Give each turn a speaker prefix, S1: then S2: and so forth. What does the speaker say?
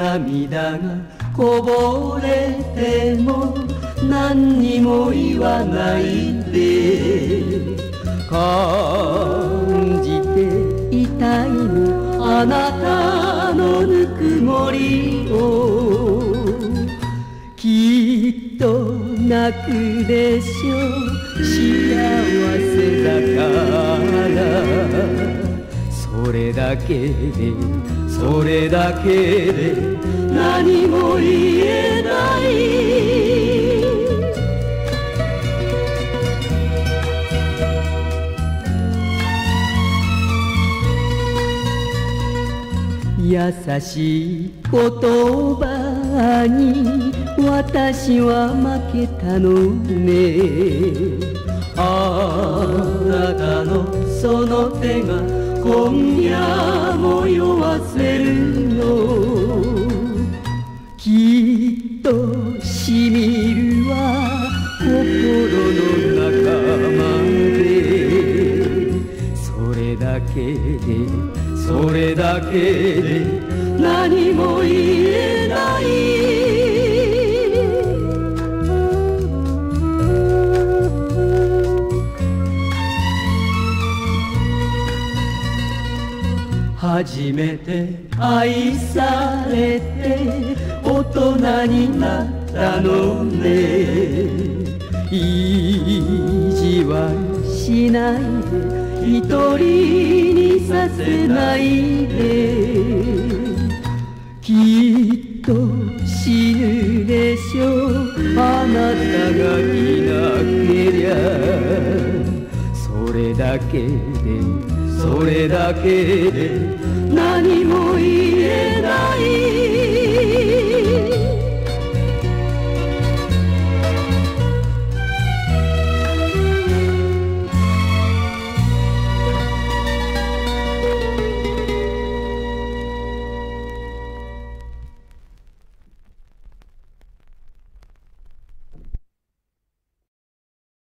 S1: 涙がこぼれても何にも言わないで。感じていたいのあなたのぬくもりを。きっと泣くでしょう。幸せだから。れだけでそれだけで何も言えない。優しい言葉に私は負けたのね。あなたのその手が今夜も酔わせるの。きっとしみるわ心の中まで。それだけでそれだけで何も言えない。初めて愛されて大人になったのね。意地はしないで一人にさせないで。きっと死ぬでしょう。あなたがいなけりゃそれだけでそれだけで何も言えない。